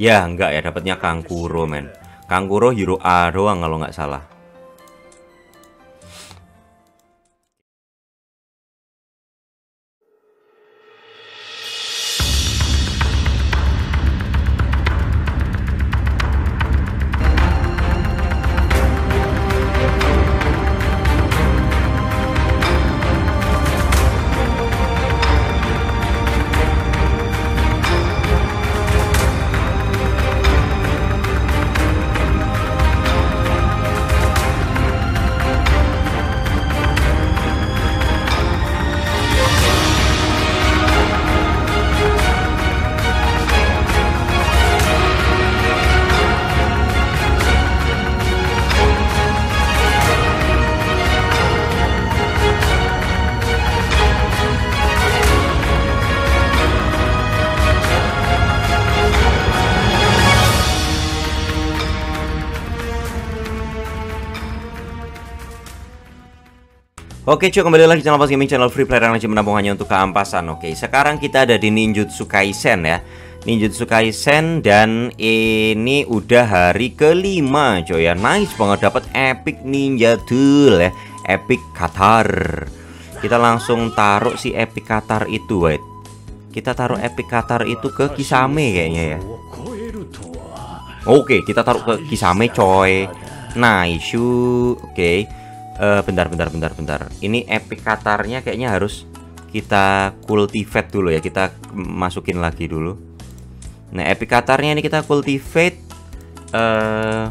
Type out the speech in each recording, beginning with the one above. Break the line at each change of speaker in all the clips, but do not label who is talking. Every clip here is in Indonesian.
Ya enggak ya dapatnya Kangkuro men. Kangkuro hero A doang kalau nggak salah Oke cuy kembali lagi channel Pas Gaming channel free player yang lagi menampung hanya untuk keampasan. Oke sekarang kita ada di Ninjutsu Kaisen ya. Ninjutsu Kaisen dan ini udah hari kelima coy ya. Nice banget dapat epic ninja tool ya. Epic Qatar. Kita langsung taruh si epic Qatar itu wait. Kita taruh epic Qatar itu ke Kisame kayaknya ya. Oke kita taruh ke Kisame coy. Nice Oke. okay uh, bentar bentar bentar bentar. Ini epic katarnya kayaknya harus kita cultivate dulu ya. Kita masukin lagi dulu. Nah epic katarnya ini kita cultivate uh,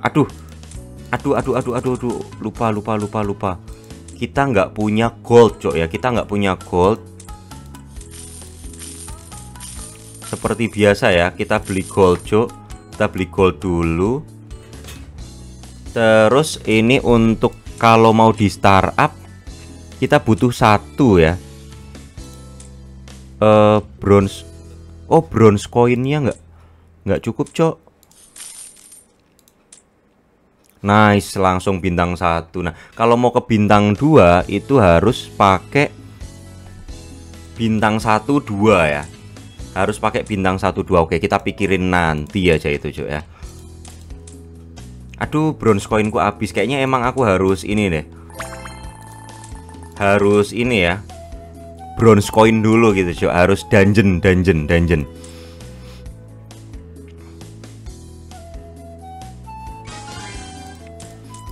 aduh. Aduh aduh aduh aduh aduh. Lupa lupa lupa lupa. Kita nggak punya gold cok ya. Kita nggak punya gold. Seperti biasa ya kita beli gold cok. Kita beli gold dulu Terus ini untuk kalau mau di startup kita butuh satu ya. Uh, bronze. Oh bronze koinnya nggak nggak cukup cok. Nice langsung bintang satu. Nah kalau mau ke bintang dua itu harus pakai bintang satu dua ya. Harus pakai bintang satu dua. Oke kita pikirin nanti aja itu cok ya. Aduh, bronze koinku habis. Kayaknya emang aku harus ini deh. Harus ini ya. Bronze coin dulu gitu, cuy. Harus dungeon, dungeon, dungeon.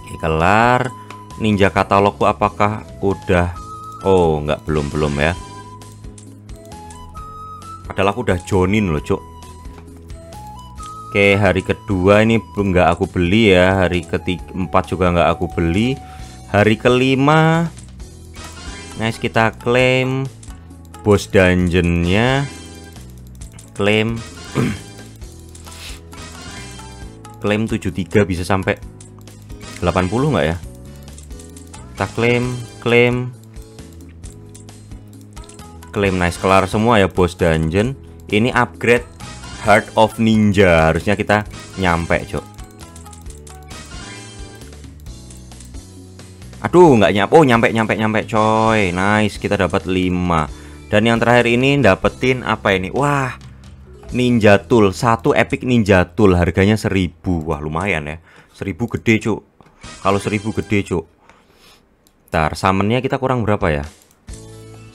Oke, kelar. Ninja katalogku apakah udah Oh, nggak belum belum ya. Padahal aku udah joinin loh, cuk. Oke hari kedua ini nggak aku beli ya. Hari ketiga empat juga nggak aku beli. Hari kelima nice kita klaim bos dungeonnya. Klaim klaim 73 bisa sampai 80 nggak ya? Kita klaim klaim klaim nice kelar semua ya bos dungeon. Ini upgrade Heart of Ninja. Harusnya kita nyampe cok aduh nggak nyampe. Oh nyampe nyampe nyampe coy. Nice kita dapat 5 dan yang terakhir ini dapetin apa ini? Wah ninja tool. Satu epic ninja tool. Harganya 1000 wah lumayan ya. 1000 gede cuk. Kalau 1000 gede cuk. Ntar summonnya kita kurang berapa ya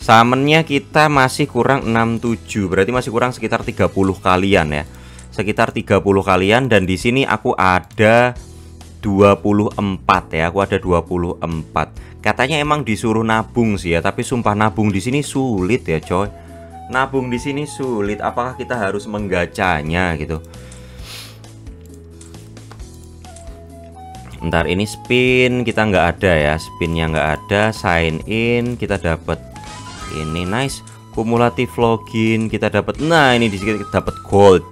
Summonnya kita masih kurang 67 Berarti masih kurang sekitar 30 kalian ya. Sekitar 30 kalian Dan di sini aku ada 24 ya Aku ada 24 Katanya emang disuruh nabung sih ya Tapi sumpah nabung di sini sulit ya coy. Nabung di sini sulit Apakah kita harus menggacanya gitu? Ntar ini spin kita nggak ada ya Spinnya nggak ada Sign in kita dapat ini. Nice. Kumulatif login kita dapat nah ini di sini kita dapat gold.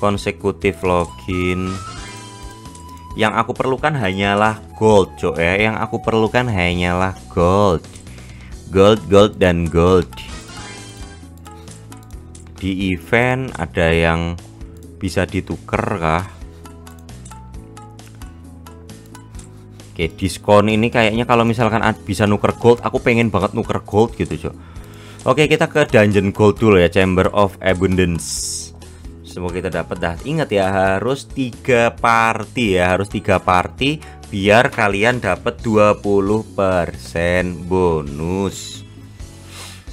Konsekutif login. Yang aku perlukan hanyalah gold cok ya. Yang aku perlukan hanyalah gold. Gold gold dan gold. Di event ada yang bisa ditukar kah Oke, diskon ini kayaknya kalau misalkan bisa nuker gold, aku pengen banget nuker gold gitu, Cok. Oke kita ke dungeon gold dulu ya Chamber of Abundance. Semoga kita dapat dah. Ingat ya harus tiga party ya Harus tiga party Biar kalian dapat 20% bonus.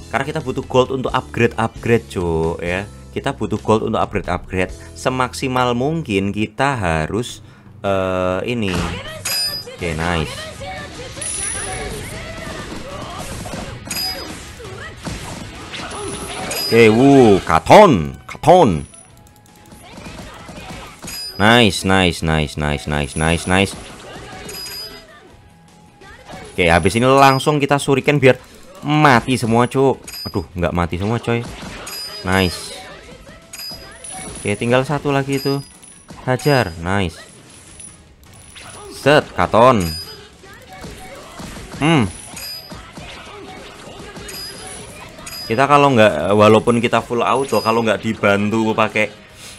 Karena kita butuh gold untuk upgrade-upgrade cuk ya. Kita butuh gold untuk upgrade-upgrade. Semaksimal mungkin kita harus uh, Ini okay, nice Oke, wuh, katon, katon. Nice, nice, nice, nice, nice, nice, nice. Oke, habis ini langsung kita surikan biar mati semua, cuk. Aduh, nggak mati semua, coy. Nice. Oke, tinggal satu lagi itu. Hajar, nice. Set, katon. Hmm, kita kalau nggak walaupun kita full auto kalau nggak dibantu pakai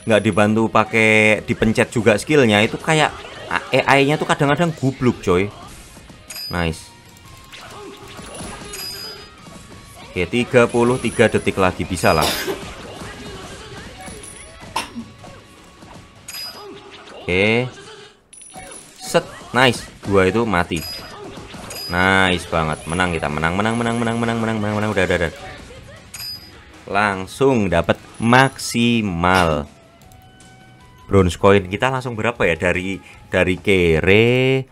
nggak dibantu pakai dipencet juga skillnya itu kayak AI-nya tuh kadang-kadang gubluk coy. Nice. Oke 33 detik lagi bisa lah. Oke Nice. Dua itu mati. Nice banget. Menang kita. Menang menang menang menang menang menang menang menang. Udah udah udah. Langsung dapat maksimal. Bronze coin kita langsung berapa ya? Dari dari kere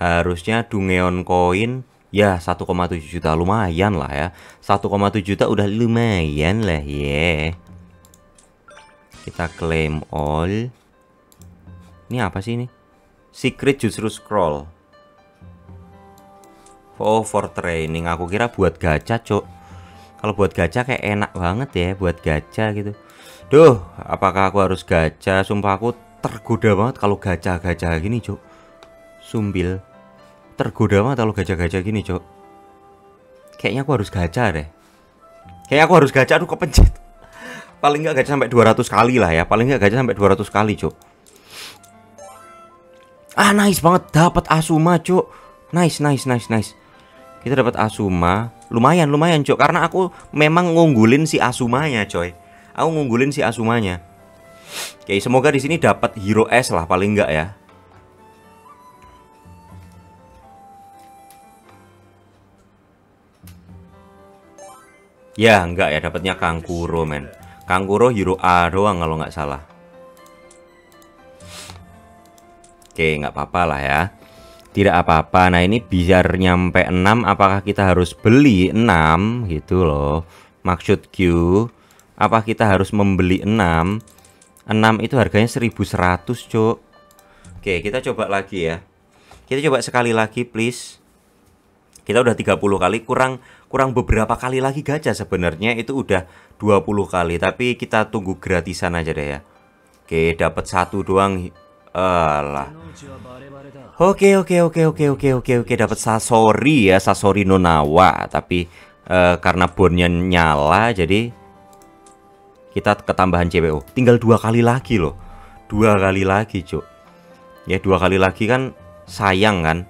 harusnya dungeon coin ya 1,7 juta. Lumayan lah ya. 1,7 juta udah lumayan lah ya. Yeah. kita claim all. Ini apa sih ini secret justru scroll. Oh for training. Aku kira buat gacha cok kalau buat gacha kayak enak banget ya buat gacha gitu. Duh apakah aku harus gacha? Sumpah aku tergoda banget kalau gacha-gacha gini cok Sumbil Tergoda banget kalau gacha-gacha gini cok Kayaknya aku harus gacha deh. Kayaknya aku harus gacha aduh kepencet. Paling nggak gacha sampai 200 kali lah ya. Paling nggak gacha sampai 200 kali cok Ah nice banget dapat Asuma cok Nice nice nice nice Kita dapat Asuma Lumayan, lumayan, Cok. Karena aku memang ngunggulin si Asumanya, coy. Aku ngunggulin si Asumanya. Oke, semoga di sini dapat hero S lah paling enggak ya. Ya, enggak ya, dapatnya Kangkuro, men. Kangkuro hero A doang kalau nggak salah. Oke, nggak apa-apa lah ya. Tidak apa-apa. Nah ini biar nyampe 6 apakah kita harus beli 6 gitu loh. Maksud Q apa kita harus membeli 6 6 itu harganya 1100 cok oke kita coba lagi ya. Kita coba sekali lagi please. Kita udah 30 kali. Kurang kurang beberapa kali lagi gacha sebenarnya. Itu udah 20 kali. Tapi kita tunggu gratisan aja deh ya. Oke dapat satu doang alah. Oke oke oke oke oke oke oke. Dapat Sasori ya Sasori Nonawa. Tapi uh, karena bonnya nyala jadi kita ketambahan CBO tinggal dua kali lagi loh. Dua kali lagi cuk. Ya dua kali lagi kan sayang kan?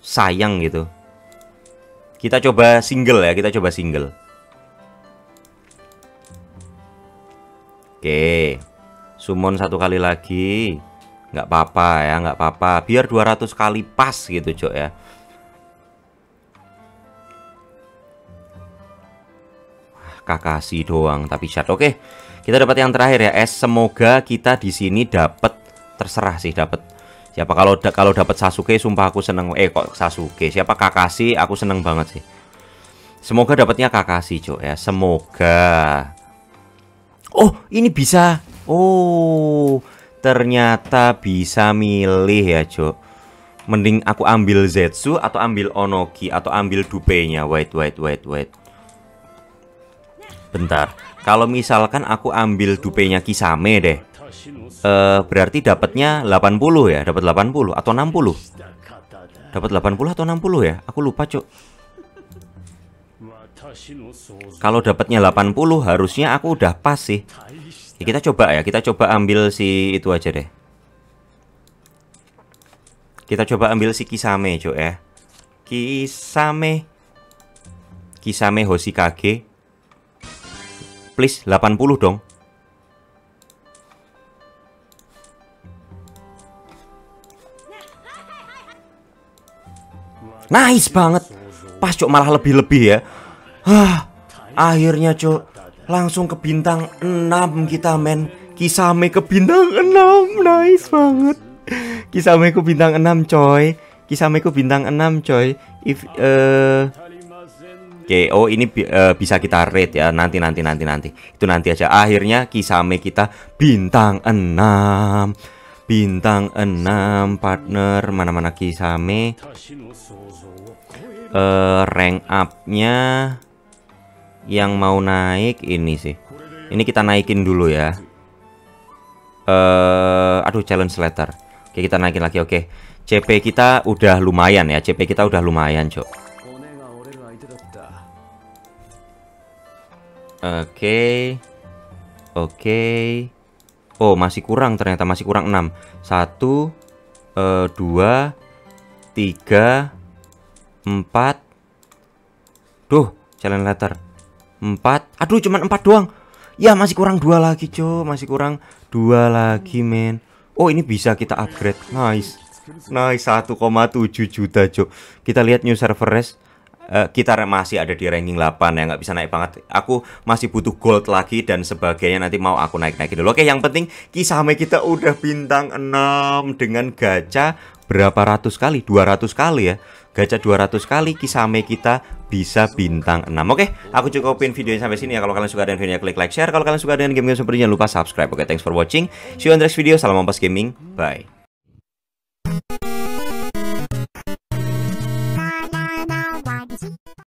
Sayang gitu. Kita coba single ya kita coba single. Oke. Summon satu kali lagi nggak apa-apa ya nggak apa-apa. Biar 200 kali pas gitu cok ya. Kakasi doang tapi chat. Oke kita dapat yang terakhir ya. Es semoga kita di sini dapat terserah sih dapat siapa kalau kalau dapat Sasuke sumpah aku seneng. Eh kok Sasuke? Siapa Kakashi? Aku seneng banget sih. Semoga dapatnya Kakashi cok ya. Semoga. Oh ini bisa. Oh ternyata bisa milih ya Jo mending aku ambil Zetsu atau ambil Onoki atau ambil dupenya. Wait wait wait wait. Bentar. Kalau misalkan aku ambil dupenya Kisame deh uh, berarti dapatnya 80 ya? Dapat 80 atau 60 dapat 80 atau 60 ya? Aku lupa cok kalau dapatnya 80 harusnya aku udah pas sih Ya, kita coba ya, kita coba ambil si itu aja deh. Kita coba ambil si Kisame, Cok ya. Kisame. Kisame Hoshikage. Please 80 dong Nice banget Pas cok malah lebih-lebih ya Hah Akhirnya cok Langsung ke bintang 6 kita men Kisame ke bintang 6 Nice banget Kisame ke bintang 6 coy Kisame ke bintang 6 coy If uh, Oke, okay, oh ini uh, bisa kita rate ya nanti nanti nanti nanti. Itu nanti aja. Akhirnya Kisame kita bintang 6. Bintang 6 partner mana-mana Kisame. Uh, rank up-nya yang mau naik ini sih. Ini kita naikin dulu ya. Uh, aduh challenge letter. Oke, kita naikin lagi. Oke. CP kita udah lumayan ya. CP kita udah lumayan, Cok. Oke. Oke. Oh, masih kurang ternyata masih kurang 6. 1 uh, 2 3 4 Duh, challenge letter. 4. Aduh, cuman 4 doang. Ya, masih kurang dua lagi, Cok. Masih kurang dua lagi, men. Oh, ini bisa kita upgrade. Nice. Nice 1,7 juta, Cok. Kita lihat new server rest uh, kita masih ada di ranking 8 ya nggak bisa naik banget aku masih butuh gold lagi dan sebagainya nanti mau aku naik-naikin dulu oke yang penting kisame kita udah bintang 6 dengan gacha berapa ratus kali 200 kali ya gacha 200 kali kisame kita bisa bintang 6 oke aku cukupin videonya sampai sini ya. Kalau kalian suka dengan videonya klik like share. Kalau kalian suka dengan game-game seperti jangan lupa subscribe. Oke thanks for watching. See you on the next video. Salam ampas gaming. Bye